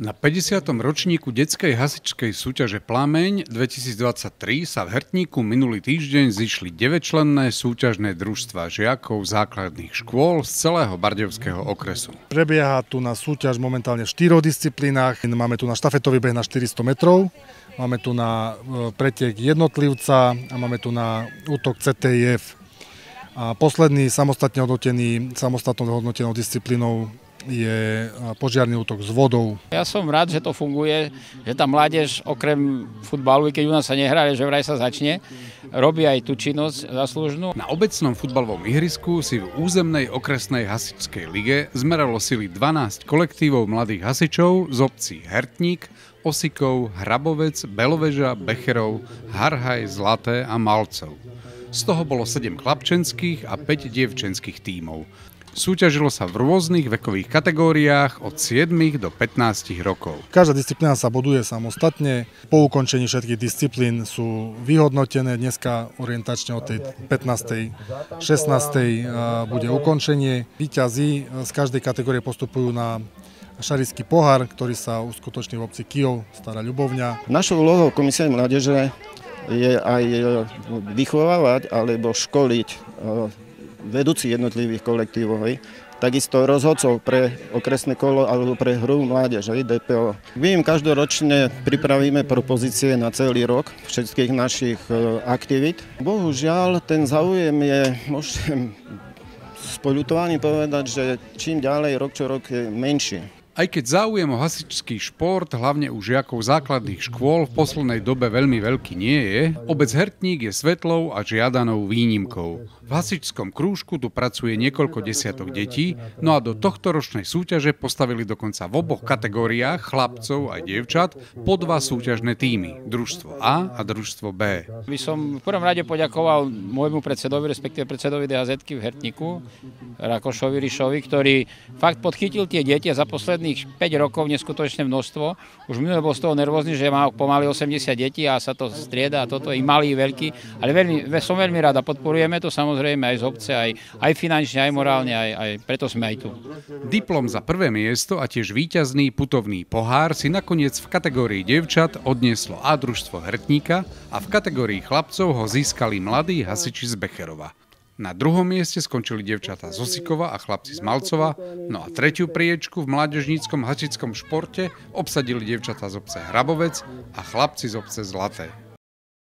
Na 50. ročníku detskej hasičskej súťaže Plameň 2023 sa v Hrtníku minulý týždeň zišli 9-členné súťažné družstva žiakov základných škôl z celého Bardevského okresu. Prebieha tu na súťaž momentálne v štyroch disciplínach. Máme tu na štafetový beh na 400 metrov, máme tu na e, pretek jednotlivca a máme tu na útok CTIF. A posledný samostatne hodnotený, samostatnou hodnotenou disciplínou je požiarný útok s vodou. Ja som rád, že to funguje, že tá mládež okrem futbalu, keď u nás sa nehrá, že vraj sa začne, robí aj tú činnosť zaslúžnu. Na obecnom futbalovom ihrisku si v územnej okresnej hasičskej lige zmeralo sily 12 kolektívov mladých hasičov z obcí Hertník, Osikov, Hrabovec, Beloveža, Becherov, Harhaj, Zlaté a Malcov. Z toho bolo 7 chlapčenských a 5 dievčenských tímov. Súťažilo sa v rôznych vekových kategóriách od 7 do 15 rokov. Každá disciplína sa boduje samostatne. Po ukončení všetkých disciplín sú vyhodnotené. Dneska orientačne od tej 15. 16. bude ukončenie. Výťazí z každej kategórie postupujú na šarický pohár, ktorý sa uskutoční v obci Kijov, Stará Ľubovňa. Našou úlohou Komisie mládeže je aj vychovávať alebo školiť vedúci jednotlivých kolektívov, takisto rozhodcov pre okresné kolo alebo pre hru mládež, hej, DPO. My im každoročne pripravíme propozície na celý rok všetkých našich e, aktivít. Bohužiaľ, ten záujem je, môžem s poľutovaním povedať, že čím ďalej rok čo rok je menší. Aj keď záujem o hasičský šport, hlavne u žiakov základných škôl, v poslednej dobe veľmi veľký nie je, obec Hertník je svetlou a žiadanou výnimkou. V hasičskom krúžku tu pracuje niekoľko desiatok detí, no a do tohto ročnej súťaže postavili dokonca v oboch kategóriách chlapcov a dievčat po dva súťažné týmy, družstvo A a družstvo B. By som v prvom rade poďakoval môjmu predsedovi, respektíve predsedovi DHZ v Hertniku, Rakošovi Rišovi, ktorý fakt podchytil tie deti a za posledné posledných 5 rokov neskutočné množstvo. Už minulé bol z toho nervózny, že má pomaly 80 detí a sa to strieda a toto i malý, veľký. Ale veľmi, som veľmi rád a podporujeme to samozrejme aj z obce, aj, aj finančne, aj morálne, aj, aj preto sme aj tu. Diplom za prvé miesto a tiež víťazný putovný pohár si nakoniec v kategórii devčat odnieslo A družstvo Hrtníka a v kategórii chlapcov ho získali mladí hasiči z Becherova. Na druhom mieste skončili devčatá z Osikova a chlapci z Malcova, no a tretiu priečku v mládežníckom hasičskom športe obsadili devčatá z obce Hrabovec a chlapci z obce Zlaté.